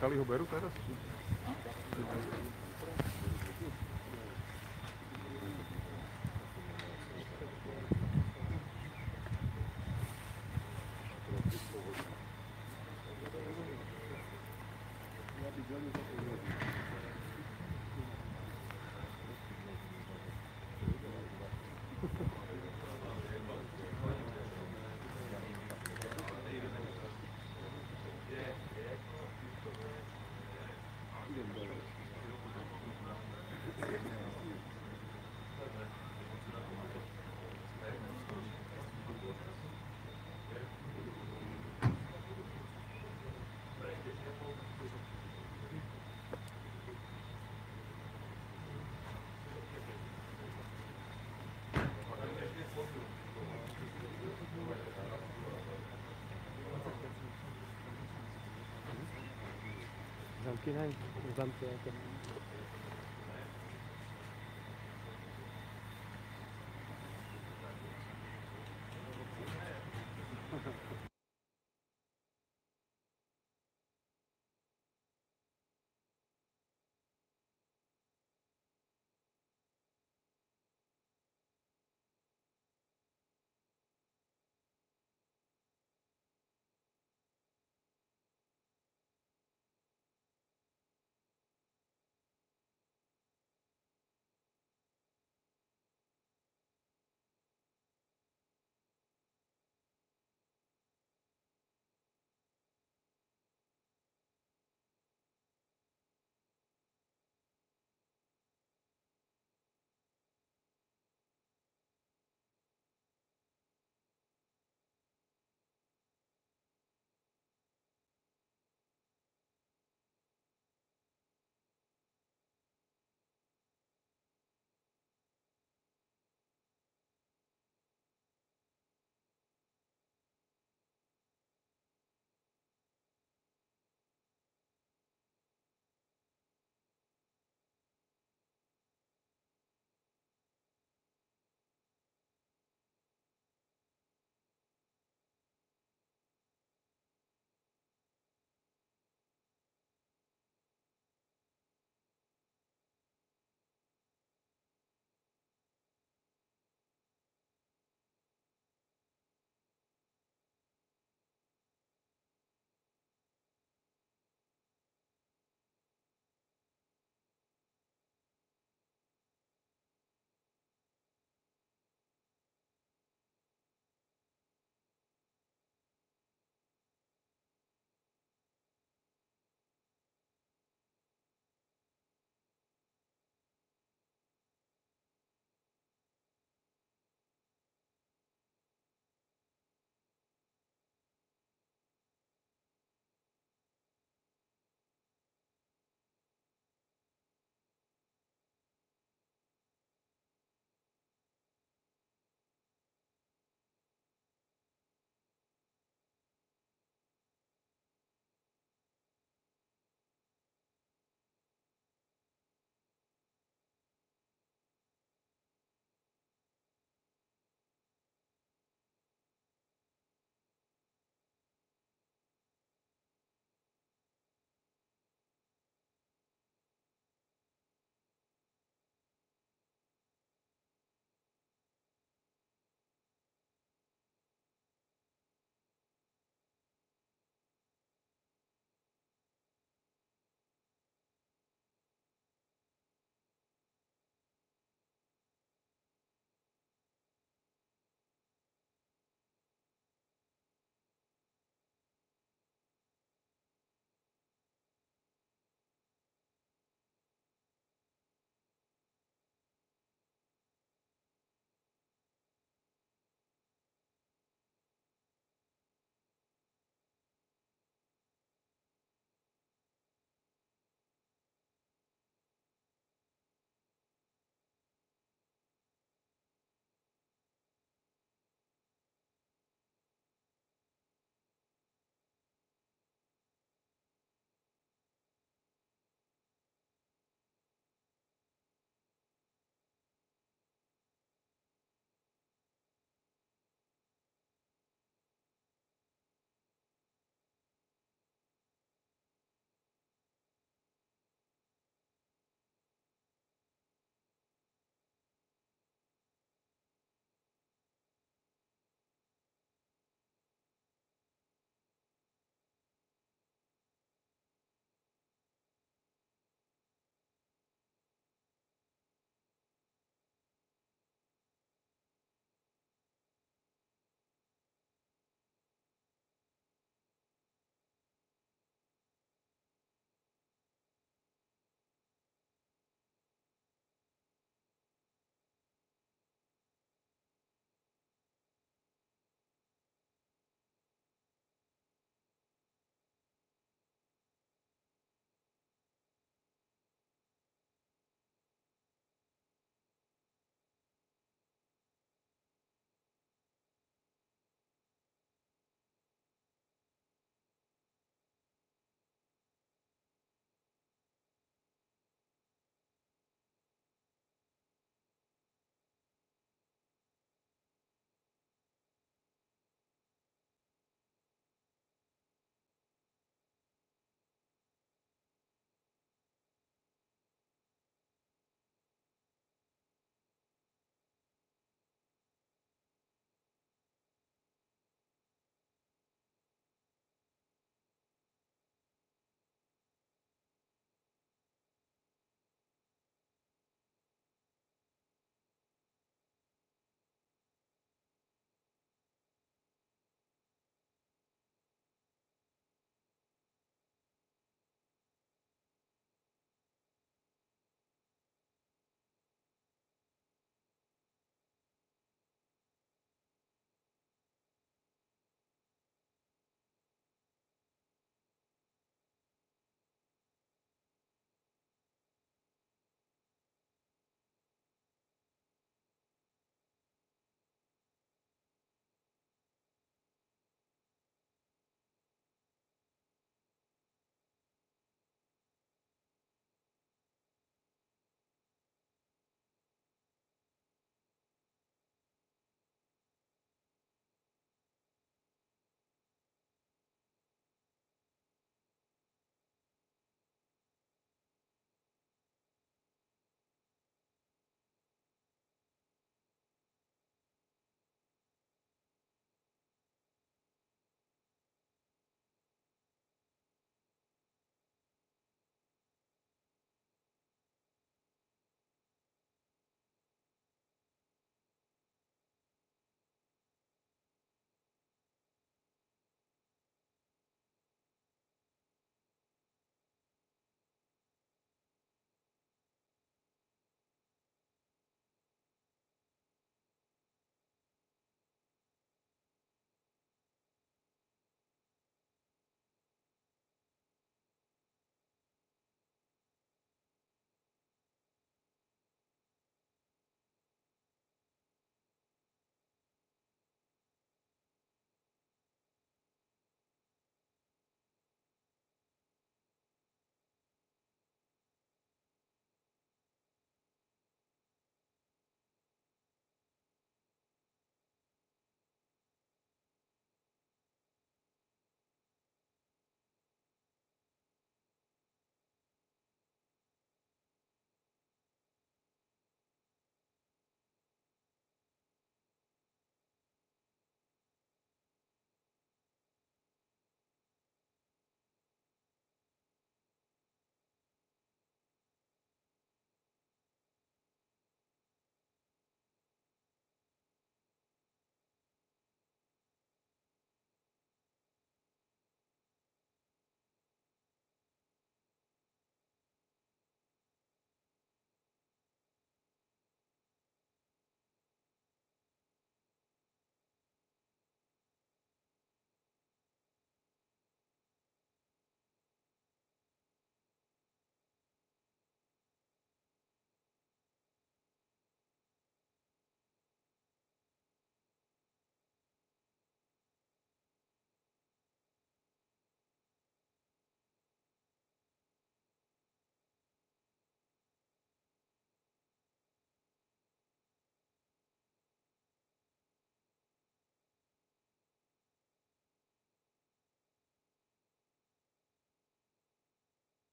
Cali Roberto era assim. Teraz? Zamknij,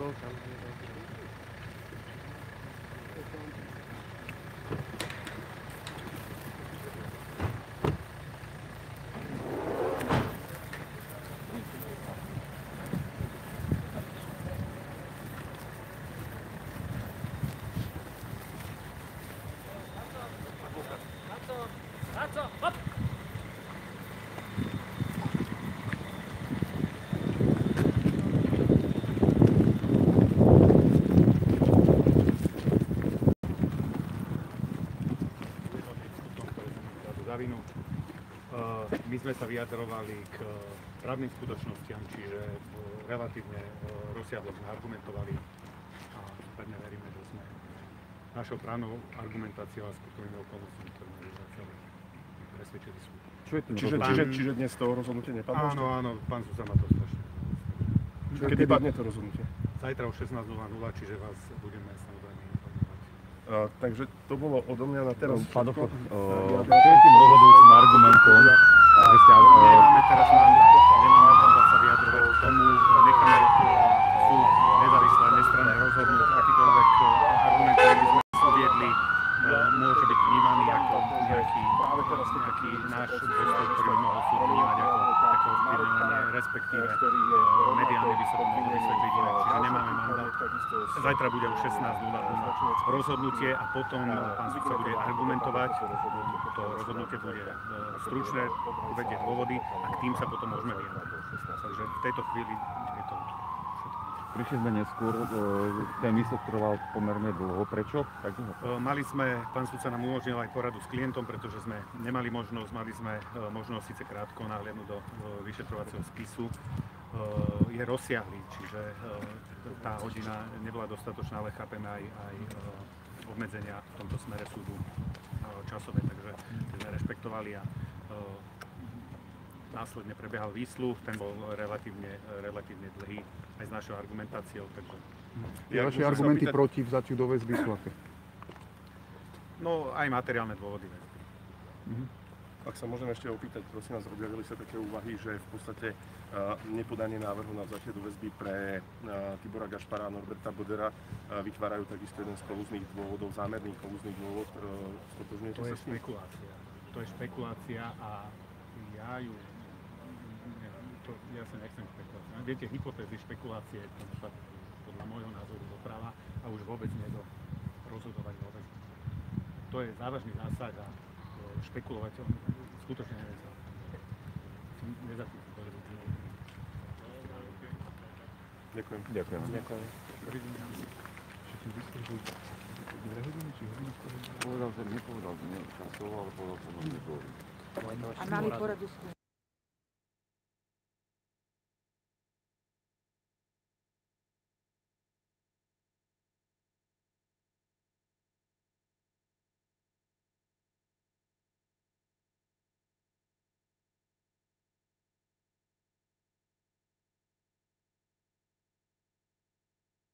zamknij. bol tam. nebol tam. za vinu. Uh, My sme sa vyjadrovali k uh, právnym skutočnostiam, čiže uh, relatívne rozsiahlo sme argumentovali a pevne veríme, že sme našou právnou argumentáciou a skutkovými okolnostiami, ktoré sme vyzaceli, presvedčili súd. Čiže, Pán- čiže, čiže dnes to rozhodnutie nepadlo? Áno, áno, pán Zuzan ma to strašne. Kedy padne to rozhodnutie? Zajtra o 16.00, čiže vás budeme samozrejme informovať. Uh, takže to bolo odo mňa na teraz. Pán čo je tým rozhodujúcim argumentom, že ste eh, Nemáme teraz mandát, nemáme mandát sa vyjadrovať k tomu, necháme Zajtra bude o 16.00 rozhodnutie a potom pán sudca bude argumentovať. To rozhodnutie bude eh, stručné, uvedie dôvody a k tým sa potom môžeme vyjadriť. Takže v tejto chvíli je to všetko. prišli sme neskôr, eh, ten výsledok trval pomerne dlho. Prečo? Tak? E, Mali sme, pán sudca nám umožnil aj poradu s klientom, pretože sme nemali možnosť, mali sme e, možnosť síce krátko nahliadnúť do e, vyšetrovacieho spisu. E, Je rozsiahlý, čiže e, tá hodina nebola dostatočná, ale chápeme aj, aj e, obmedzenia v tomto smere súdu časové, takže sme rešpektovali a následne prebiehal výsluh, ten bol relatívne, relatívne dlhý aj s našou argumentáciou, takže Ja Vaše argumenty opýtať- proti vzatiu do väzby sú no aj materiálne dôvody. väzby. Ak sa môžem ešte opýtať, prosím vás, objavili sa také úvahy, že v podstate uh, nepodanie návrhu na vzatie do väzby pre uh, Tibora Gašpara a Norberta Bodera uh, vytvárajú takisto jeden z kolúznych dôvodov, zámerný kolúzny dôvod. Stotožňujete To sa je s tým? špekulácia. To je špekulácia a ja ju... neviem, To, ja sa nechcem špekulácia. Viete, hypotézy špekulácie, to sa podľa môjho názoru doprava a už vôbec nie do rozhodovať väzbe. To je závažný zásah a špekulovať o skutočne neviem sa. Nezapísať to, že by. Ďakujem. Ďakujem. Ďakujem. Povedal, že nepovedal, že nie časovo, ale povedal, že možno dlho. A mali poradu